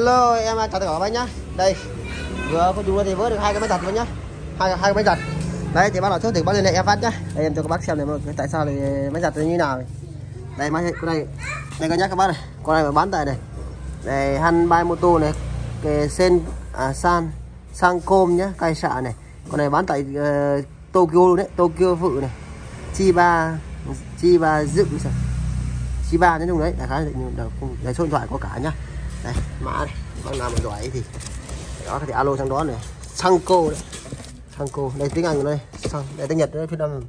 Hello em chào tất cả các bác nhá. Đây vừa có chú thì vớt được hai cái máy giặt luôn nhá. Hai hai cái máy giặt. Đấy thì bác nào trước thì bác liên hệ em phát nhá. Đây em cho các bác xem này tại sao thì máy giặt như nào. Này. đây máy con này. Đây các nhá các bác này. Con này mà bán tại này. Đây han bay mô tô này. Cái sen à, san sang côm nhá cây xạ này. Con này bán tại uh, Tokyo luôn đấy. Tokyo phụ này. Chiba Chiba dự sao Chiba nói chung đấy. Là khá là đều không- đấy số điện thoại có cả nhá đây, mã đây. Bác nào mà giỏi thì đó thì alo sang đó này. Sanko đấy. Sanko, đây tiếng Anh của đây. Sang, đây tiếng Nhật đấy, phía nam.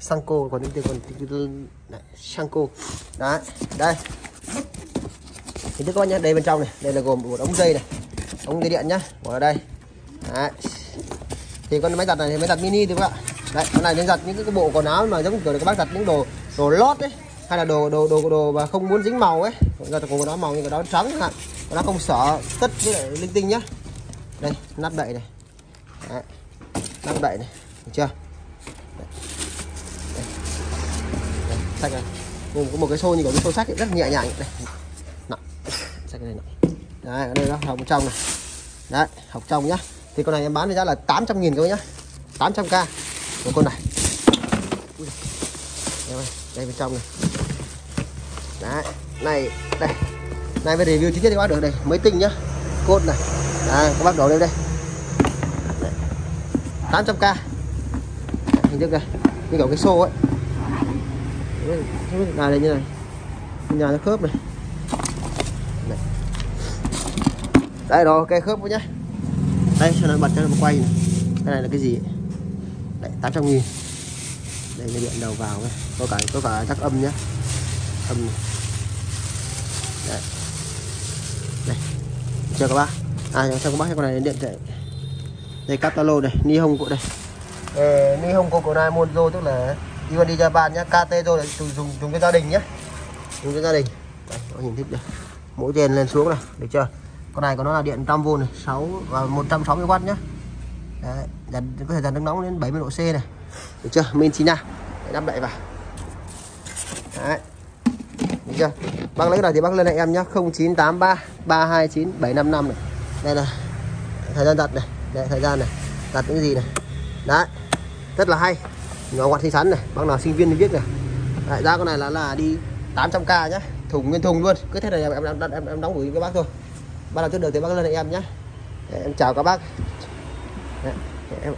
Sanko, còn tiếng còn tiếng này, Sanko. Đấy, đây. Thì các bạn nhé đây bên trong này. Đây là gồm một ống dây này. Ống dây điện nhá, bỏ vào đây. Đấy. Thì con máy giặt này thì máy giặt mini thôi các bạn đấy, con này nên giặt những cái bộ quần áo mà giống kiểu là các bác giặt những đồ đồ lót đấy hay là đồ đồ đồ đồ mà không muốn dính màu ấy. Người ta quần áo màu như cái đó trắng chẳng hạn nó không sợ tất với lại linh tinh nhá. Đây nắp đậy này. Đấy. nắp đậy này. Được chưa? Đây. Đây. Đây, sách này. Gồm có một cái xô như cái xô sách ấy, rất nhẹ nhàng. Đây. Nặng sách cái này nặng đấy ở đây nó học trong này. Đấy học trong nhá. Thì con này em bán với giá là 800 nghìn thôi nhá. 800k một con này. Ui. Đây, bên trong này này đây. Này về review chi tiết cho các bác được đây. Mới tinh nhá. Cốt này. À, các bác đổ lên đây. 800k hình thức đây. Như kiểu cái xô ấy. Là này đây như này. Nhà nó khớp này. Đây rồi ok khớp với nhá. Đây cho nó bật cho nó quay này. cái này là cái gì đấy 800 nghìn. Đây là điện đầu vào này. có cả có cả chắc âm nhá. Âm này đấy đây. Chưa các bác. À cho các bác cái con này điện chạy đây catalog này ni hông của đây. Ờ, ni hông của của này Monzo tức là đi đi Japan nhá KT rồi là dùng dùng dùng cho gia đình nhá. Dùng cho gia đình. Đây, có nhìn thích đây. Mũi tên lên xuống này được chưa? Con này của nó là điện 100V này 6 và 160W nhá. Đấy, dần, có thể dần nước nóng đến 70 độ C này. Được chưa? Min chín nào để đắp đậy vào. Đấy chưa? Bác lấy cái này thì bác lên lại em nhá. 0983 329 755 này. Đây này. Thời gian đặt này. Đây thời gian này. Đặt những gì này. Đấy. Rất là hay. Nhỏ quạt xinh xắn này. Bác nào sinh viên thì biết này. Đấy, giá con này là là đi 800k nhá. Thùng nguyên thùng luôn. Cứ thế này em em em, em, em đóng gửi các bác thôi. Bác nào trước được thì bác lên lại em nhé em chào các bác. Đấy, em